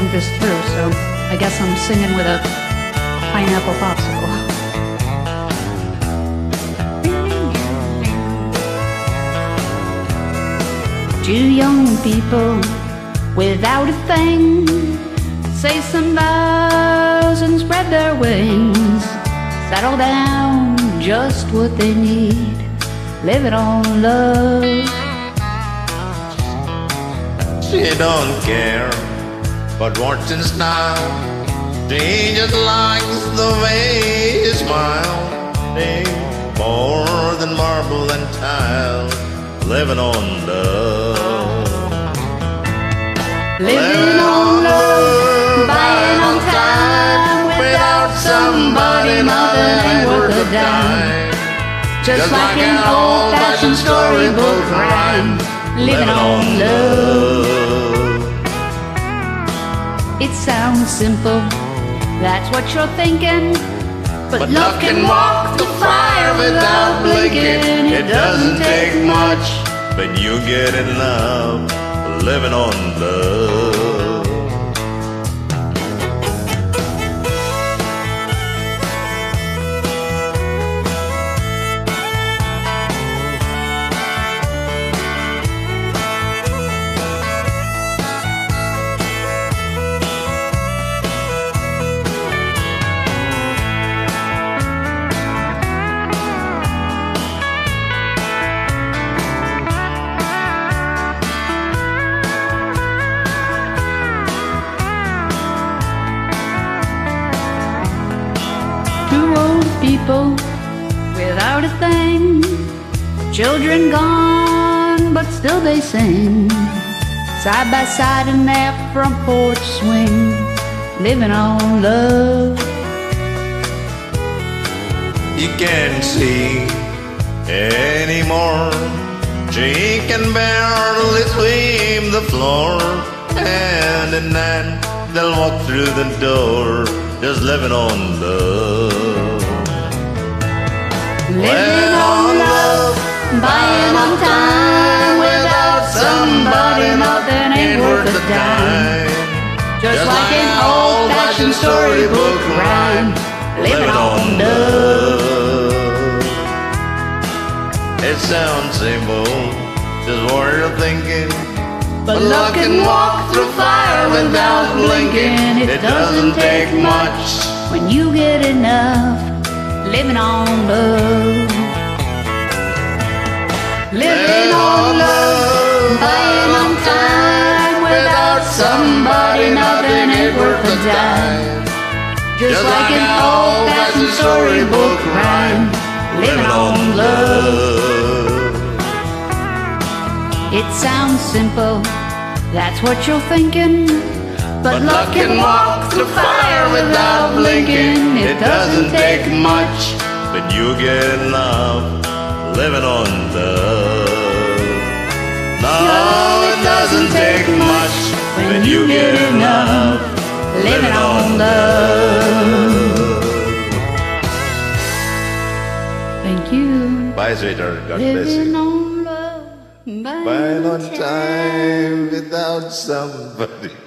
think this through, so I guess I'm singing with a pineapple popsicle. Two young people without a thing say some vows and spread their wings. Settle down, just what they need. Live it on love. She don't care but watching style. She just likes the way you smile. Ain't more than marble and tile. Living on love. Living on love, buying on time. Without somebody, nothing ain't worth a dime. Just like an old-fashioned storybook rhyme. Living on love. It sounds simple, that's what you're thinking. But, But love can walk the fire without blinking. It doesn't take much, but you get in love. Living on love. Old people without a thing. Children gone, but still they sing. Side by side in their front porch swing. Living on love. You can't see anymore. She can barely sweep the floor. And in that, they'll walk through the door, just living on love. Living on love, buying on time. Without somebody, nothing ain't worth a dime. Just like an old fashioned storybook rhyme. Living on love. It sounds simple, just what you're thinking. But love can walk through fire without blinking. It doesn't take much when you get enough. Living on love. Living on love, buying on time. Without somebody, nothing ain't worth a dime. Just like an old fashioned storybook rhyme. Living on love. It sounds simple, that's what you're thinking. But love can walk through fire without blinking. It doesn't take much. but you get enough living on love. No, it doesn't take much when you get enough. Living on love. Thank you. Bye, sweetheart. God bless you. love. Bye, long time without somebody.